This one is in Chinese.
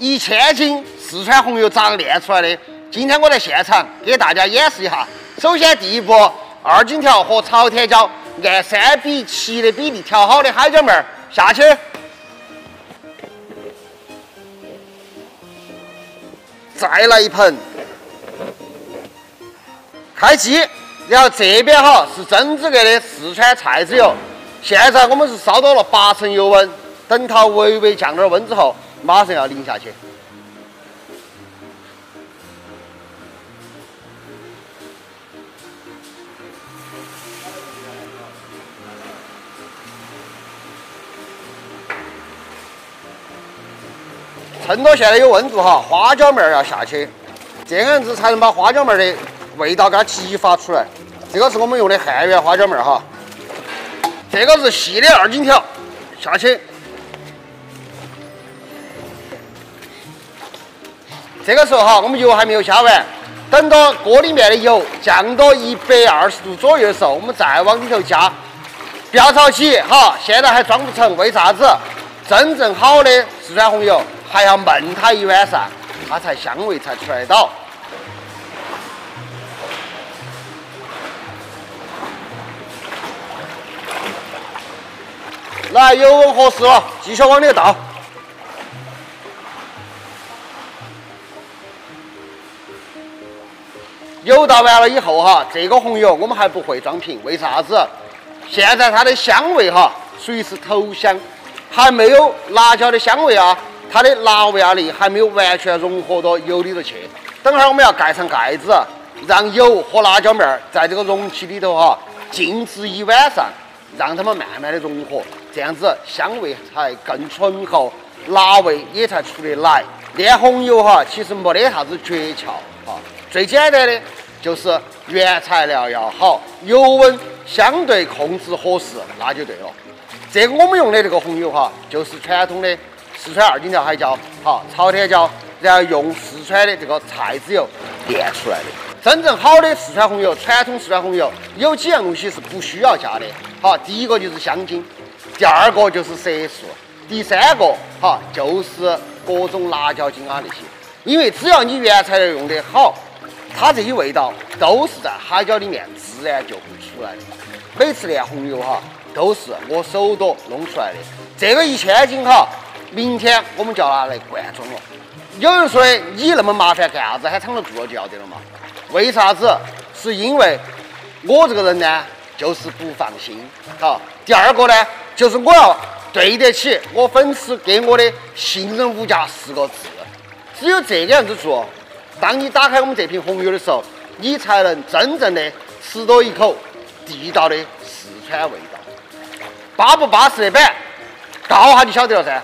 一千斤四川红油咋个炼出来的？今天我在现场给大家演示一下。首先，第一步，二荆条和朝天椒按三比七的比例调好的海椒面儿下去，再来一盆，开机。然后这边哈是真正格的四川菜籽油，现在我们是烧到了八成油温，等它微微降点温之后，马上要淋下去。趁着现在有温度哈，花椒面要下去，这样子才能把花椒面的味道给它激发出来。这个是我们用的汉源花椒面哈，这个是细的二荆条，下去。这个时候哈，我们油还没有加完，等到锅里面的油降到一百二十度左右的时候，我们再往里头加。不要着急哈，现在还装不成，为啥子？真正好的四川红油还要焖它一晚上，它才香味才出来到。来，油温合适了，继续往里倒。油倒完了以后哈，这个红油我们还不会装瓶，为啥子？现在它的香味哈属于是头香，还没有辣椒的香味啊，它的辣味啊力还没有完全融合到油里头去。等会儿我们要盖上盖子，让油和辣椒面儿在这个容器里头哈静置一晚上。让它们慢慢的融合，这样子香味才更醇厚，辣味也才出得来。炼红油哈，其实没得啥子诀窍哈，最简单的就是原材料要好，油温相对控制合适，那就对了。这个我们用的这个红油哈，就是传统的四川二荆条海椒，哈朝天椒，然后用四川的这个菜籽油炼出来的。真正好的四川红油，传统四川红油有几样东西是不需要加的。好，第一个就是香精，第二个就是色素，第三个哈就是各种辣椒精啊那些。因为只要你原材料用得好，它这些味道都是在海椒里面自然就会出来的。每次炼红油哈，都是我手剁弄出来的。这个一千斤哈，明天我们就要拿来灌装了。有人说你那么麻烦干啥子？喊厂头做了就要得了嘛？为啥子？是因为我这个人呢。就是不放心，好。第二个呢，就是我要对得起我粉丝给我的信任无价四个字。只有这个样子做，当你打开我们这瓶红油的时候，你才能真正的吃到一口地道的四川味道。巴不巴适的板，倒下就晓得了噻。